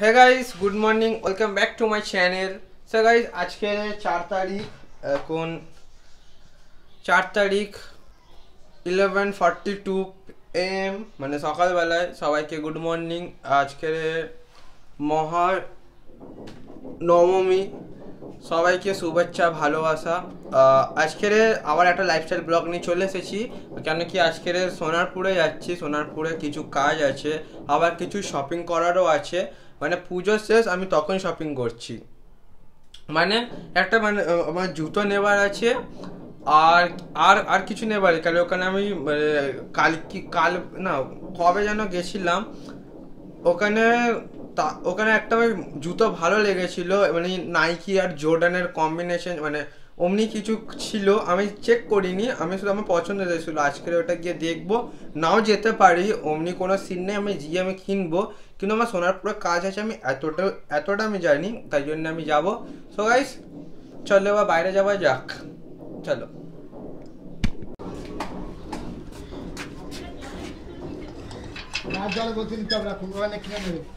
Hey guys good morning welcome back to my channel so guys আজকে চার তারিখ, এখন চার তারিখ ইলেভেন ফর্টি টু এম মানে সকালবেলায় সবাইকে গুড মর্নিং আজকে মহা নবমী, সবাইকে শুভেচ্ছা, ভালোবাসা। আজকের আবার একটা লাইফস্টাইল ব্লগ নিয়ে চলে এসেছি। কেন কি আজকের সোনারপুরে যাচ্ছি, সোনারপুরে কিছু কাজ আছে, আবার কিছু শপিং করারও আছে। মানে পুজো শেষ আমি তখন শপিং করছি। মানে একটা মানে আমার জুতো নেবার আছে আর আর আর কিছু নেবার কারণ ওখানে আমি মানে, কাল কি কাল না কবে যেন গেছিলাম ওখানে তা ওখানে একটা জুতো ভালো লেগেছিল মানে নাইকি আর জোর্ডানের কম্বিনেশন মানে অমনি কিছু ছিল, আমি চেক করিনি, আমি শুধু আমার পছন্দ হয়েছিল। আজকে ওটা গিয়ে দেখব। নাও যেতে পারি, অমনি কোনো সিন নেই, আমি গিয়ে আমি কিনবো। কিন্তু আমার সোনারপুরে কাজ আছে, আমি এতটা এতটা আমি জানি, তাই জন্য আমি যাব। সো গাইস চলো এবার বাইরে যাওয়া যাক। চলো। রাত জলে বলতে নিতে হবে রাখুন ওখানে কিনে নেবে?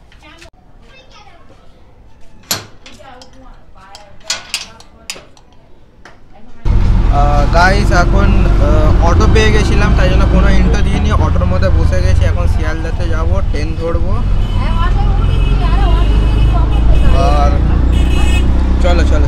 গাইস এখন অটো পেয়ে গেছিলাম তাই জন্য কোনো ইন্টো দিইনি। অটোর মধ্যে বসে গেছি এখন শিয়ালদাতে যাব ট্রেন ধরবো। আর চলো চলো।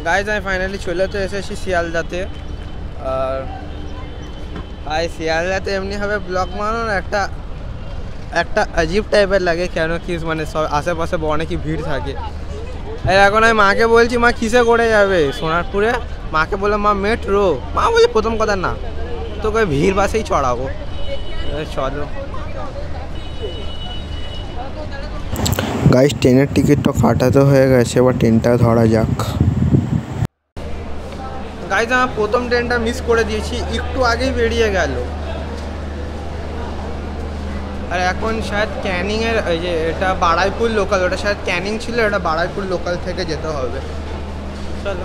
চলো গাইজ আমি ফাইনালি চলে তো এসেছি শিয়ালদাতে আর আর শিয়ালদাতে এমনিভাবে ব্লগ বানানো একটা একটা অজিব টাইপের লাগে কেন কি মানে সব আশেপাশে অনেকই ভিড় থাকে আর এখন আমি মাকে বলছি মা কিসে করে যাবে সোনারপুরে মাকে বললাম মা মেট্রো মা বলছে প্রথম কথা না তোকে ভিড় বাসেই চড়াবো এবার চলো গাইস ট্রেনের টিকিটটা কাটাতে হয়ে গেছে এবার ট্রেনটা ধরা যাক গাইজ আমার প্রথম ট্রেনটা মিস করে দিয়েছি, একটু আগেই বেরিয়ে গেল। আর এখন শায়দ ক্যানিংয়ের ওই যে এটা বাড়াইপুর লোকাল ওটা শায়দ ক্যানিং ছিল, এটা বাড়াইপুর লোকাল থেকে যেতে হবে। চলো।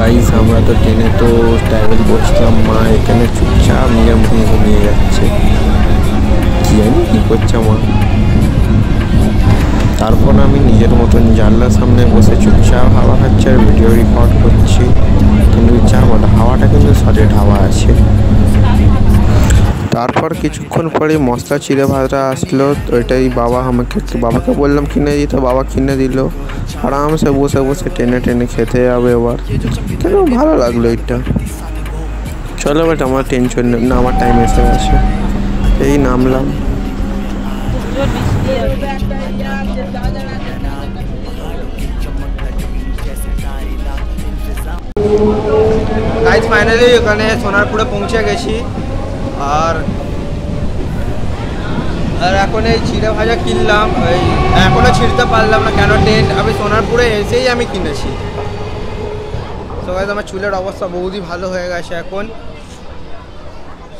গাইস আমরা তো ট্রেনে তো ট্রাভেল করছিলাম, মা এখানে চুপচাপ নিজের মুখে নিয়ে যাচ্ছে। কি জানি কী করছে মা। তারপর আমি নিজের মতন জানলার সামনে বসে চুপচাপ হাওয়া খাচ্ছি আর ভিডিও রেকর্ড করছি। কিন্তু যা বলো, হাওয়াটা কিন্তু সলিড হাওয়া আছে। তারপর কিছুক্ষণ পরে মশলা চিড়ে ভাজা আসলো, তো এটাই বাবা আমাকে বাবাকে বললাম কিনে দিতে বাবা কিনে দিল। আরামসে বসে বসে টেনে টেনে খেতে যাবে এবার। কেন ভালো লাগল এটা চলো বাট, আমার টেনশন না, আমার টাইম এসে গেছে। এই নামলাম। গাইজ ফাইনালি ওখানে সোনারপুরে পৌঁছে গেছি। আর আর এখন এই চিড়ে ভাজা কিনলাম এই এখনও ছিঁড়তে পারলাম না কেন ট্রেন আমি সোনারপুরে এসেই আমি কিনেছি। তো আমার চুলের অবস্থা বহুতই ভালো হয়ে গেছে এখন।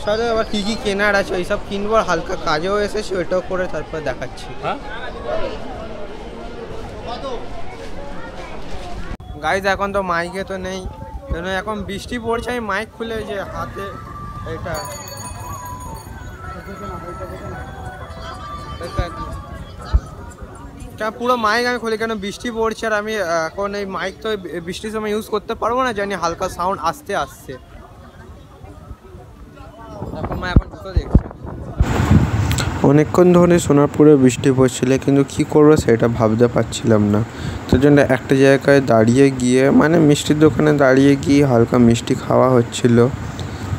চলো এবার কী কী কেনার আছে ওইসব কিনবো আর হালকা কাজেও এসেছি ওইটাও করে তারপর দেখাচ্ছি। গাইজ এখন তো মাইকে তো নেই কেন এখন বৃষ্টি পড়ছে আমি মাইক খুলে যে হাতে এটা কেন পুরো মাইক আমি খুলি কেন বৃষ্টি পড়ছে আর আমি এখন এই মাইক তো বৃষ্টির সময় ইউজ করতে পারব না, জানি হালকা সাউন্ড আসতে আসছে। এখন অনেকক্ষণ ধরে সোনারপুরে বৃষ্টি পড়ছিল, কিন্তু কি করব সেটা ভাবতে পারছিলাম না। তো জন্য একটা জায়গায় দাঁড়িয়ে গিয়ে মানে মিষ্টির দোকানে দাঁড়িয়ে গিয়ে হালকা মিষ্টি খাওয়া হচ্ছিল।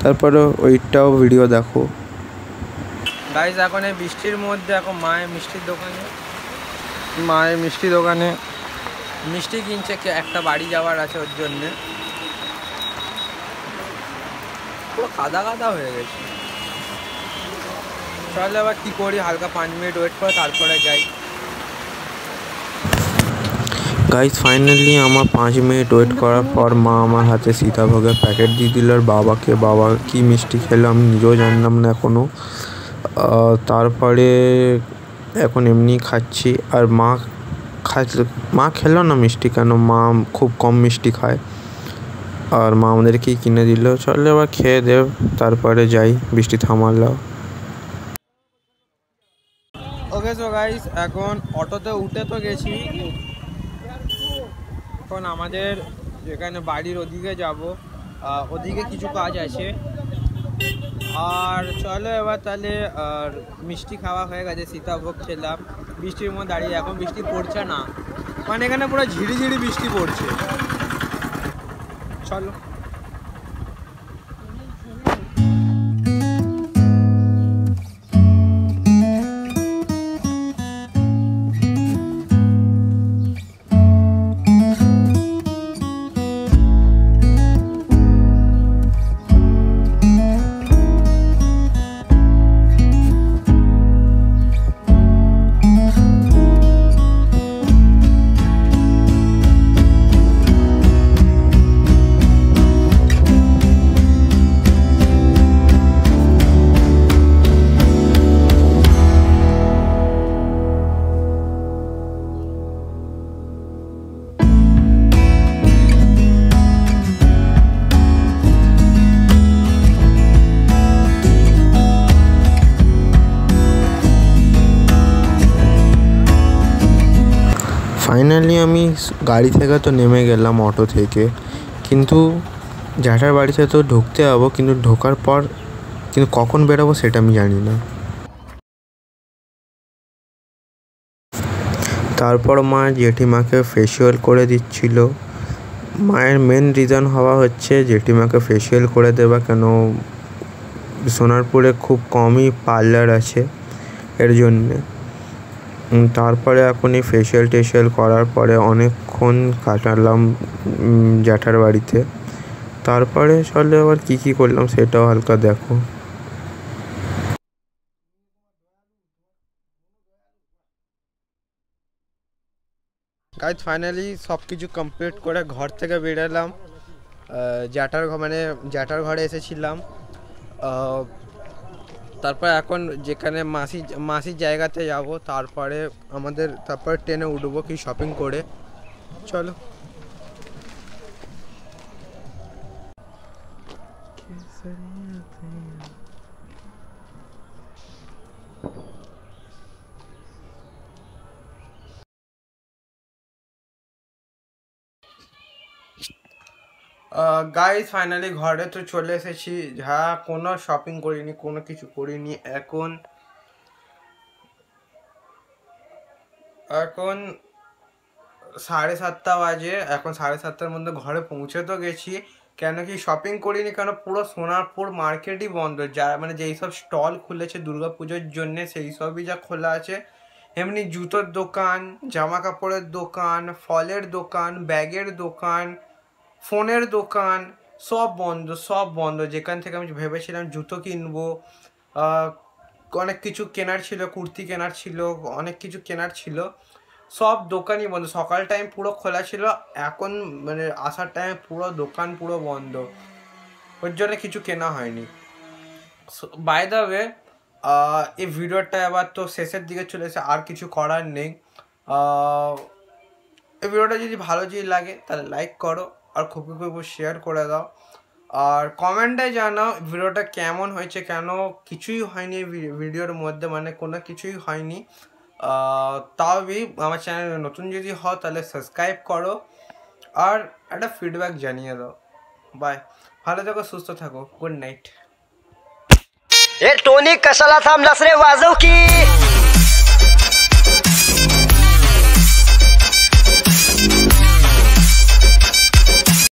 তারপরে ওইটাও ভিডিও দেখো। গাইজ এখন এই বৃষ্টির মধ্যে এখন মায়ের মিষ্টির দোকানে। মায়ের মিষ্টি দোকানে। মিষ্টি কিনছে একটা বাড়ি যাওয়ার আছে ওর জন্যে। পুরো কাদা কাদা হয়ে গেছে। তাহলে আবার কী করি হালকা পাঁচ মিনিট ওয়েট করে তারপরে যাই। গাইজ ফাইনালি আমার পাঁচ মিনিট ওয়েট করার পর মা আমার হাতে সীতাভোগের প্যাকেট দিয়ে দিল। আর বাবাকে বাবা কি মিষ্টি খেলো আমি নিজেও জানলাম না এখনও তারপরে এখন এমনি খাচ্ছি। আর মা খাচ্ছে মা খেলো না মিষ্টি কেন? মা খুব কম মিষ্টি খায়। আর মা আমাদেরকেই কিনে দিল। চলে এবার খেয়ে দেব তারপরে যাই। বৃষ্টি থামালো ওকে সো গাইস এখন অটোতে উঠে তো গেছি। এখন আমাদের যেখানে বাড়ির ওদিকে যাব। ওদিকে কিছু কাজ আছে। আর চলো এবার তাহলে, আর মিষ্টি খাওয়া হয়ে গেছে সীতাভোগ খেলাম। বৃষ্টির মধ্যে দাঁড়িয়ে এখন বৃষ্টি পড়ছে না। মানে এখানে পুরো ঝিরিঝিরি বৃষ্টি পড়ছে। চলো। ফাইনালি আমি গাড়ি থেকে তো নেমে গেলাম অটো থেকে। কিন্তু জ্যাঠার বাড়িতে তো ঢুকতে যাব, কিন্তু ঢোকার পর কিন্তু কখন বেরোবো সেটা আমি জানি না। তারপর মা জেঠিমাকে ফেসিয়াল করে দিচ্ছিল। মায়ের মেন রিজন হওয়া হচ্ছে জেঠিমাকে ফেসিয়াল করে দেওয়া কেন? সোনারপুরে খুব কমই পার্লার আছে এর জন্যে। তারপরে এখন এই ফেসিয়াল টেসিয়াল করার পরে অনেকক্ষণ কাটালাম জ্যাঠার বাড়িতে। তারপরে চলে আবার কী কী করলাম সেটাও হালকা দেখো। গাইজ ফাইনালি সব কিছু কমপ্লিট করে ঘর থেকে বেরোলাম। জ্যাঠার মানে জ্যাঠার ঘরে এসেছিলাম। তারপর এখন যেখানে মাসি, মাসির জায়গাতে যাব, তারপরে আমাদের, তারপরে ট্রেনে উঠবো কি শপিং করে। চলো। গাইজ ফাইনালি ঘরে তো চলে এসেছি। যা, কোনো শপিং করিনি, কোনো কিছু করিনি। এখন এখন সাড়ে সাতটা বাজে। এখন সাড়ে সাতটার মধ্যে ঘরে পৌঁছে তো গেছি। কেন কি শপিং করিনি, কেন পুরো সোনারপুর মার্কেটই বন্ধ। যা মানে যেই সব স্টল খুলেছে পুজোর জন্য, সেই সবই যা খোলা আছে। এমনি জুতোর দোকান জামা কাপড়ের দোকান, ফলের দোকান, ব্যাগের দোকান ফোনের দোকান, সব বন্ধ সব বন্ধ। যেখান থেকে আমি ভেবেছিলাম জুতো কিনবো অনেক কিছু কেনার ছিল, কুর্তি কেনার ছিল, অনেক কিছু কেনার ছিল। সব দোকানই বন্ধ। সকাল টাইম পুরো খোলা ছিল, এখন মানে আসার টাইমে পুরো দোকান পুরো বন্ধ। ওর জন্য কিছু কেনা হয়নি। বাই দ্য ওয়ে এই ভিডিওটা এবার তো শেষের দিকে চলে এসে আর কিছু করার নেই। এই ভিডিওটা যদি ভালো যদি লাগে, তাহলে লাইক করো। আর খুব খুব শেয়ার করে দাও আর কমেন্টে জানাও ভিডিওটা কেমন হয়েছে কেন কিছুই হয়নি এই ভি- ভিডিওর মধ্যে মানে কোনো কিছুই হয়নি আহ, তাও বি আমার চ্যানেলে নতুন যদি হও তাহলে সাবস্ক্রাইব করো আর একটা ফিডব্যাক জানিয়ে দাও বাই ভালো থাকো সুস্থ থাকো গুড নাইট ए टोनी कशाला थांबलास रे वाजव की